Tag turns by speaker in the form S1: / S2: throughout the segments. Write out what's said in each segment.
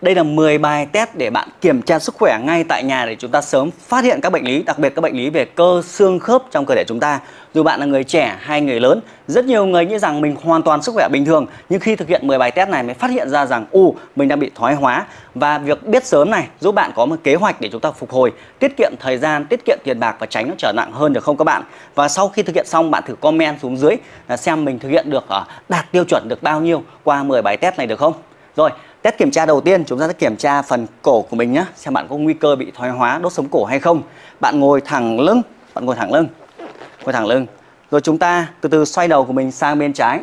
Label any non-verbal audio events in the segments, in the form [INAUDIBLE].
S1: đây là 10 bài test để bạn kiểm tra sức khỏe ngay tại nhà để chúng ta sớm phát hiện các bệnh lý, đặc biệt các bệnh lý về cơ xương khớp trong cơ thể chúng ta. Dù bạn là người trẻ hay người lớn, rất nhiều người nghĩ rằng mình hoàn toàn sức khỏe bình thường, nhưng khi thực hiện 10 bài test này mới phát hiện ra rằng u mình đang bị thoái hóa và việc biết sớm này giúp bạn có một kế hoạch để chúng ta phục hồi, tiết kiệm thời gian, tiết kiệm tiền bạc và tránh nó trở nặng hơn được không các bạn? Và sau khi thực hiện xong bạn thử comment xuống dưới là xem mình thực hiện được ờ, đạt tiêu chuẩn được bao nhiêu qua 10 bài test này được không? Rồi, Test kiểm tra đầu tiên, chúng ta sẽ kiểm tra phần cổ của mình nhé Xem bạn có nguy cơ bị thoái hóa, đốt sống cổ hay không. Bạn ngồi thẳng lưng, Bạn ngồi thẳng lưng, Ngồi thẳng lưng. Rồi chúng ta từ từ xoay đầu của mình sang bên trái.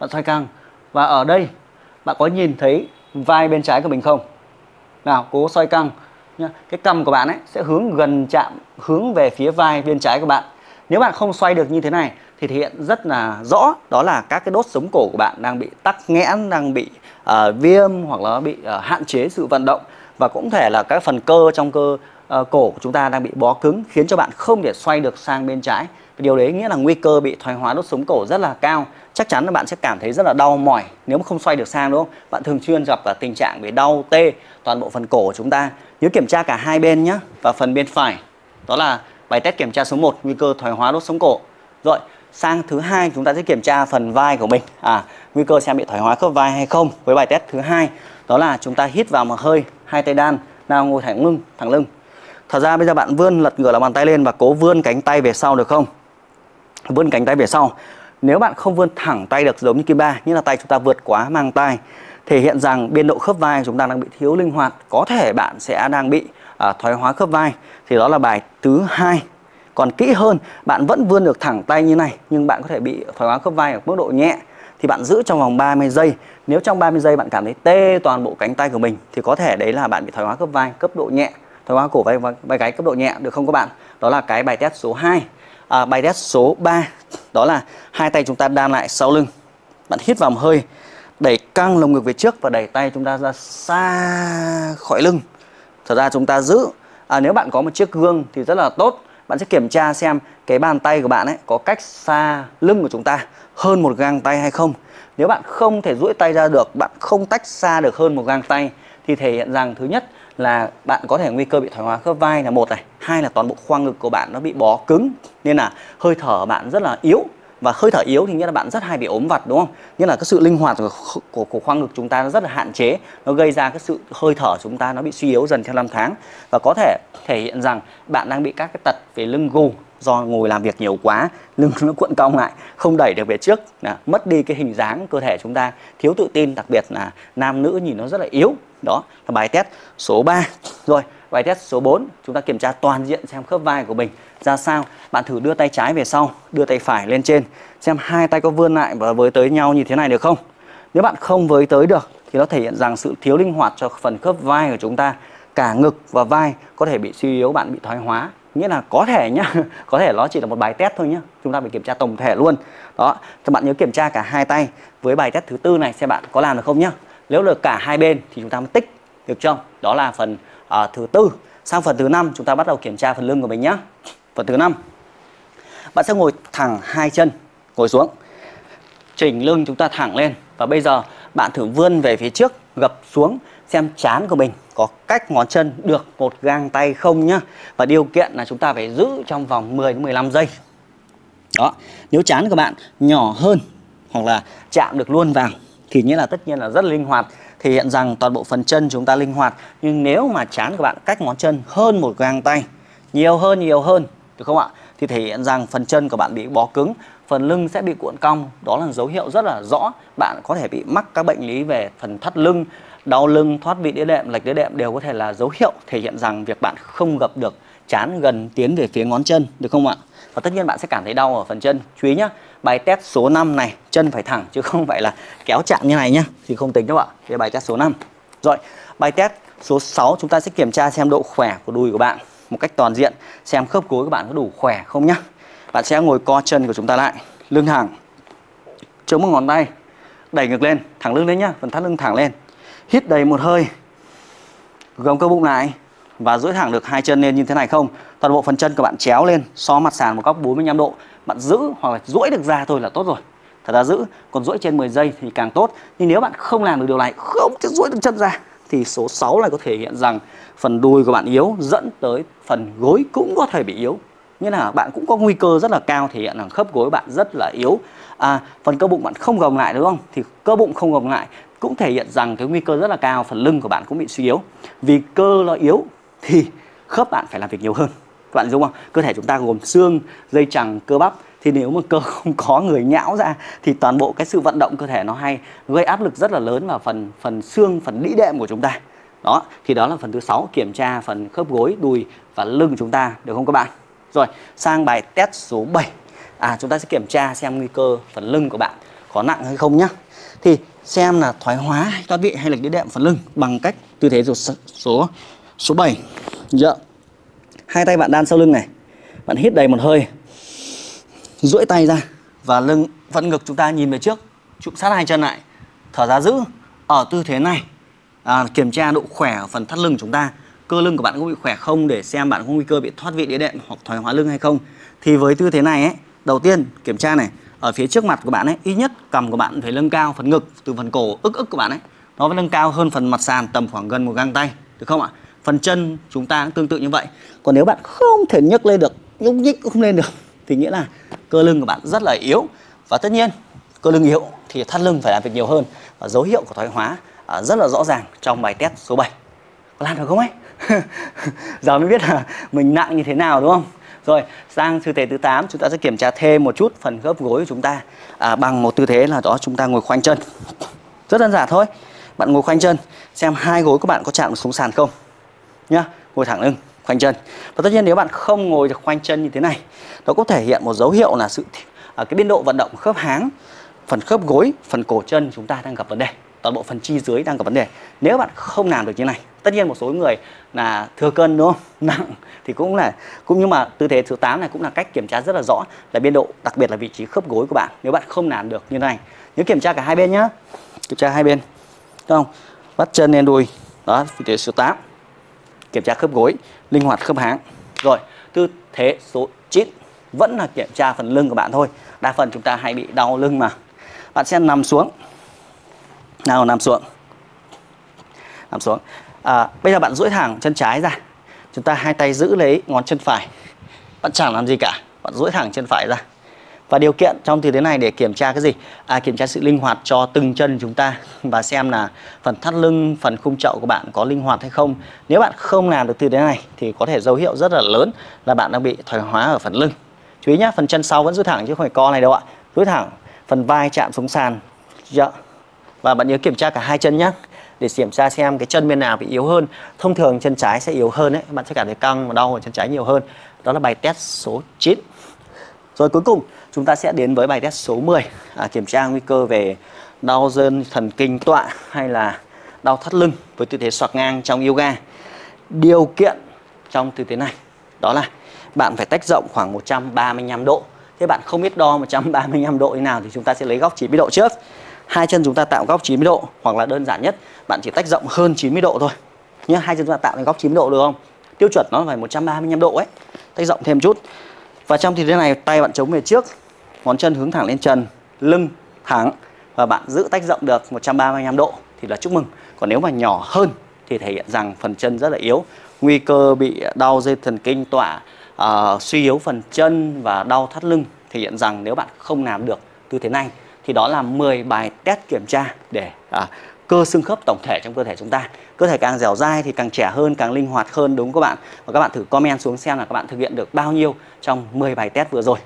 S1: Bạn xoay căng. Và ở đây, bạn có nhìn thấy vai bên trái của mình không? Nào, cố xoay căng nhá. Cái cầm của bạn ấy sẽ hướng gần chạm, Hướng về phía vai bên trái của bạn. Nếu bạn không xoay được như thế này thì thể hiện rất là rõ đó là các cái đốt sống cổ của bạn đang bị tắc nghẽn đang bị uh, viêm hoặc là bị uh, hạn chế sự vận động. Và cũng thể là các phần cơ trong cơ uh, cổ của chúng ta đang bị bó cứng khiến cho bạn không thể xoay được sang bên trái. Điều đấy nghĩa là nguy cơ bị thoái hóa đốt sống cổ rất là cao. Chắc chắn là bạn sẽ cảm thấy rất là đau mỏi nếu mà không xoay được sang đúng không? Bạn thường xuyên gặp là tình trạng bị đau tê toàn bộ phần cổ của chúng ta. Nhớ kiểm tra cả hai bên nhé và phần bên phải đó là bài test kiểm tra số 1 nguy cơ thoái hóa đốt sống cổ. Rồi sang thứ hai chúng ta sẽ kiểm tra phần vai của mình. À nguy cơ xem bị thoái hóa khớp vai hay không với bài test thứ hai đó là chúng ta hít vào một hơi hai tay đan nào ngồi thẳng lưng thẳng lưng. Thật ra bây giờ bạn vươn lật ngửa lòng bàn tay lên và cố vươn cánh tay về sau được không? Vươn cánh tay về sau. Nếu bạn không vươn thẳng tay được giống như kim ba như là tay chúng ta vượt quá mang tay thể hiện rằng biên độ khớp vai chúng ta đang bị thiếu linh hoạt có thể bạn sẽ đang bị à, thoái hóa khớp vai. Thì đó là bài thứ hai còn kỹ hơn bạn vẫn vươn được thẳng tay như này nhưng bạn có thể bị thoái hóa khớp vai ở mức độ nhẹ thì bạn giữ trong vòng 30 giây. Nếu trong 30 giây bạn cảm thấy tê toàn bộ cánh tay của mình thì có thể đấy là bạn bị thoái hóa khớp vai cấp độ nhẹ thoái hóa cổ vai vai gáy cấp độ nhẹ được không các bạn? Đó là cái bài test số 2 à, bài test số 3 đó là hai tay chúng ta đan lại sau lưng. Bạn hít vào một hơi đẩy căng lồng ngực về trước và đẩy tay chúng ta ra xa khỏi lưng. Thật ra chúng ta giữ. À, nếu bạn có một chiếc gương thì rất là tốt bạn sẽ kiểm tra xem cái bàn tay của bạn ấy có cách xa lưng của chúng ta hơn một gang tay hay không. Nếu bạn không thể duỗi tay ra được, bạn không tách xa được hơn một gang tay, thì thể hiện rằng thứ nhất là bạn có thể nguy cơ bị thoái hóa khớp vai là một này, hai là toàn bộ khoang ngực của bạn nó bị bó cứng, nên là hơi thở bạn rất là yếu và hơi thở yếu thì nghĩa là bạn rất hay bị ốm vặt đúng không? Nghĩa là cái sự linh hoạt của, của, của khoang ngực chúng ta nó rất là hạn chế. Nó gây ra cái sự hơi thở chúng ta nó bị suy yếu dần theo năm tháng. Và có thể thể hiện rằng bạn đang bị các cái tật về lưng gù do ngồi làm việc nhiều quá lưng [LAUGHS] nó cuộn cong lại không đẩy được về trước là mất đi cái hình dáng cơ thể chúng ta. Thiếu tự tin đặc biệt là nam nữ nhìn nó rất là yếu. Đó là bài test số 3 rồi bài test số 4 chúng ta kiểm tra toàn diện xem khớp vai của mình ra sao. Bạn thử đưa tay trái về sau, đưa tay phải lên trên, xem hai tay có vươn lại và với tới nhau như thế này được không? Nếu bạn không với tới được, thì nó thể hiện rằng sự thiếu linh hoạt cho phần khớp vai của chúng ta. Cả ngực và vai có thể bị suy yếu, bạn bị thoái hóa. Nghĩa là có thể nhá, [LAUGHS] có thể nó chỉ là một bài test thôi nhá. Chúng ta phải kiểm tra tổng thể luôn. Đó, các bạn nhớ kiểm tra cả hai tay. Với bài test thứ tư này, xem bạn có làm được không nhá. Nếu được cả hai bên thì chúng ta mới tích, được chưa? Đó là phần à, thứ tư. Sang phần thứ năm chúng ta bắt đầu kiểm tra phần lưng của mình nhé phần thứ năm. Bạn sẽ ngồi thẳng hai chân ngồi xuống. Chỉnh lưng chúng ta thẳng lên. Và bây giờ bạn thử vươn về phía trước gập xuống xem chán của mình có cách ngón chân được một gang tay không nhá. Và điều kiện là chúng ta phải giữ trong vòng 10 đến 15 giây. Đó. Nếu chán của bạn nhỏ hơn hoặc là chạm được luôn vào thì nghĩa là tất nhiên là rất linh hoạt. Thể hiện rằng toàn bộ phần chân chúng ta linh hoạt. Nhưng nếu mà chán của bạn cách ngón chân hơn một gang tay, nhiều hơn nhiều hơn, được không ạ? Thì thể hiện rằng phần chân của bạn bị bó cứng, phần lưng sẽ bị cuộn cong. Đó là dấu hiệu rất là rõ. Bạn có thể bị mắc các bệnh lý về phần thắt lưng, đau lưng, thoát vị đĩa đệm, lệch đĩa đệm đều có thể là dấu hiệu thể hiện rằng việc bạn không gập được, chán gần tiến về phía ngón chân, được không ạ? Và tất nhiên bạn sẽ cảm thấy đau ở phần chân. Chú ý nhá, bài test số 5 này, chân phải thẳng chứ không phải là kéo chạm như này nhá, thì không tính đâu ạ. Cái bài test số 5 rồi, bài test số 6 chúng ta sẽ kiểm tra xem độ khỏe của đùi của bạn một cách toàn diện, xem khớp gối của bạn có đủ khỏe không nhá. Bạn sẽ ngồi co chân của chúng ta lại, lưng thẳng, chống một ngón tay, đẩy ngược lên, thẳng lưng lên nhá, phần thắt lưng thẳng lên. Hít đầy một hơi, gồng cơ bụng lại và duỗi thẳng được hai chân lên như thế này không? Toàn bộ phần chân của bạn chéo lên so mặt sàn một góc 45 độ. Bạn giữ hoặc là duỗi được ra thôi là tốt rồi. Thật ra giữ còn duỗi trên 10 giây thì càng tốt. Nhưng nếu bạn không làm được điều này không thể duỗi được chân ra thì số 6 này có thể hiện rằng phần đùi của bạn yếu dẫn tới phần gối cũng có thể bị yếu. Như là bạn cũng có nguy cơ rất là cao thể hiện là khớp gối bạn rất là yếu. À, phần cơ bụng bạn không gồng lại đúng không? Thì cơ bụng không gồng lại cũng thể hiện rằng cái nguy cơ rất là cao phần lưng của bạn cũng bị suy yếu. Vì cơ nó yếu thì khớp bạn phải làm việc nhiều hơn. Các bạn đúng không? Cơ thể chúng ta gồm xương, dây chằng, cơ bắp. Thì nếu mà cơ [LAUGHS] không có người nhão ra, thì toàn bộ cái sự vận động cơ thể nó hay gây áp lực rất là lớn vào phần phần xương, phần đĩ đệm của chúng ta. Đó, thì đó là phần thứ sáu, kiểm tra phần khớp gối, đùi và lưng của chúng ta, được không các bạn? Rồi, sang bài test số 7 à chúng ta sẽ kiểm tra xem nguy cơ phần lưng của bạn có nặng hay không nhá. Thì xem là thoái hóa thoát vị hay là đĩa đệm phần lưng bằng cách tư thế số số số 7 dạ. hai tay bạn đan sau lưng này. Bạn hít đầy một hơi. Duỗi tay ra và lưng vẫn ngực chúng ta nhìn về trước. Chụm sát hai chân lại. Thở ra giữ. Ở tư thế này. À, kiểm tra độ khỏe ở phần thắt lưng chúng ta. Cơ lưng của bạn có bị khỏe không để xem bạn có nguy cơ bị thoát vị đĩa đệm hoặc thoái hóa lưng hay không. Thì với tư thế này ấy đầu tiên kiểm tra này. Ở phía trước mặt của bạn ấy ít nhất cầm của bạn phải nâng cao phần ngực từ phần cổ ức ức của bạn ấy. Nó phải nâng cao hơn phần mặt sàn tầm khoảng gần một găng tay. Được không ạ? Phần chân chúng ta cũng tương tự như vậy. Còn nếu bạn không thể nhấc lên được nhúc nhích cũng không lên được [LAUGHS] thì nghĩa là cơ lưng của bạn rất là yếu. Và tất nhiên cơ lưng yếu thì thắt lưng phải làm việc nhiều hơn. Và dấu hiệu của thoái hóa à, rất là rõ ràng trong bài test số 7 có làm được không ấy? [LAUGHS] Giờ mới biết là mình nặng như thế nào đúng không? Rồi sang tư thế thứ 8 chúng ta sẽ kiểm tra thêm một chút phần khớp gối của chúng ta. À, bằng một tư thế là đó chúng ta ngồi khoanh chân. Rất đơn giản thôi. Bạn ngồi khoanh chân xem hai gối của bạn có chạm xuống sàn không nhá ngồi thẳng lưng khoanh chân. Và tất nhiên nếu bạn không ngồi được khoanh chân như thế này nó có thể hiện một dấu hiệu là sự à, cái biên độ vận động khớp háng phần khớp gối phần cổ chân chúng ta đang gặp vấn đề. Toàn bộ phần chi dưới đang gặp vấn đề. Nếu bạn không làm được như này tất nhiên một số người là thừa cân đúng không? [LAUGHS] Nặng thì cũng là cũng nhưng mà tư thế thứ 8 này cũng là cách kiểm tra rất là rõ là biên độ đặc biệt là vị trí khớp gối của bạn. Nếu bạn không làm được như này nhớ kiểm tra cả hai bên nhá. Kiểm tra hai bên đúng không? Bắt chân lên đùi. Đó vị thế số 8 kiểm tra khớp gối linh hoạt khớp háng. Rồi tư thế số 9 vẫn là kiểm tra phần lưng của bạn thôi. Đa phần chúng ta hay bị đau lưng mà. Bạn sẽ nằm xuống. Nào nằm xuống. Nằm xuống. À, bây giờ bạn duỗi thẳng chân trái ra. Chúng ta hai tay giữ lấy ngón chân phải. Bạn chẳng làm gì cả. Bạn duỗi thẳng chân phải ra và điều kiện trong tư thế này để kiểm tra cái gì? À, kiểm tra sự linh hoạt cho từng chân chúng ta và xem là phần thắt lưng phần khung chậu của bạn có linh hoạt hay không. Nếu bạn không làm được tư thế này thì có thể dấu hiệu rất là lớn là bạn đang bị thoái hóa ở phần lưng. Chú ý nhé phần chân sau vẫn duỗi thẳng chứ không phải co này đâu ạ. Duỗi thẳng phần vai chạm xuống sàn. Dạ. và bạn nhớ kiểm tra cả hai chân nhé để kiểm tra xem cái chân bên nào bị yếu hơn. Thông thường chân trái sẽ yếu hơn đấy bạn sẽ cảm thấy căng và đau ở chân trái nhiều hơn. Đó là bài test số 9 rồi cuối cùng chúng ta sẽ đến với bài test số 10 à, kiểm tra nguy cơ về đau dơn thần kinh tọa hay là đau thắt lưng với tư thế xoạc ngang trong yoga. Điều kiện trong tư thế này đó là bạn phải tách rộng khoảng 135 độ. Thế bạn không biết đo 135 độ như nào thì chúng ta sẽ lấy góc 90 độ trước. Hai chân chúng ta tạo góc 90 độ hoặc là đơn giản nhất bạn chỉ tách rộng hơn 90 độ thôi. Nhé hai chân chúng ta tạo thành góc 90 độ được không? Tiêu chuẩn nó phải 135 độ ấy. Tách rộng thêm chút và trong tư thế này tay bạn chống về trước ngón chân hướng thẳng lên trần lưng thẳng và bạn giữ tách rộng được 135 độ thì là chúc mừng. Còn nếu mà nhỏ hơn thì thể hiện rằng phần chân rất là yếu nguy cơ bị đau dây thần kinh tọa uh, ờ, suy yếu phần chân và đau thắt lưng thể hiện rằng nếu bạn không làm được tư thế này thì đó là 10 bài test kiểm tra để uh, cơ xương khớp tổng thể trong cơ thể chúng ta. Cơ thể càng dẻo dai thì càng trẻ hơn, càng linh hoạt hơn, đúng không các bạn? Và các bạn thử comment xuống xem là các bạn thực hiện được bao nhiêu trong 10 bài test vừa rồi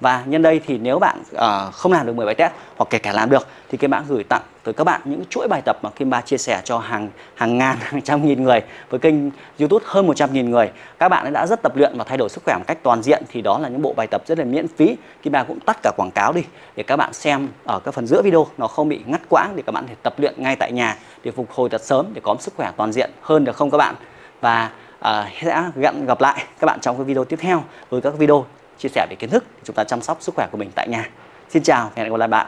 S1: và nhân đây thì nếu bạn uh, không làm được 10 bài test hoặc kể cả làm được thì Kim Mã gửi tặng tới các bạn những chuỗi bài tập mà Kim Ba chia sẻ cho hàng hàng ngàn [LAUGHS] hàng trăm nghìn người với kênh YouTube hơn 100 nghìn người. Các bạn đã rất tập luyện và thay đổi sức khỏe một cách toàn diện thì đó là những bộ bài tập rất là miễn phí. Kim Ba cũng tắt cả quảng cáo đi để các bạn xem ở các phần giữa video. Nó không bị ngắt quãng để các bạn thể tập luyện ngay tại nhà để phục hồi thật sớm để có sức khỏe toàn diện hơn được không các bạn? Và uh, sẽ gặp lại các bạn trong cái video tiếp theo với các video chia sẻ về kiến thức để chúng ta chăm sóc sức khỏe của mình tại nhà. Xin chào và hẹn gặp lại bạn.